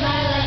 my life.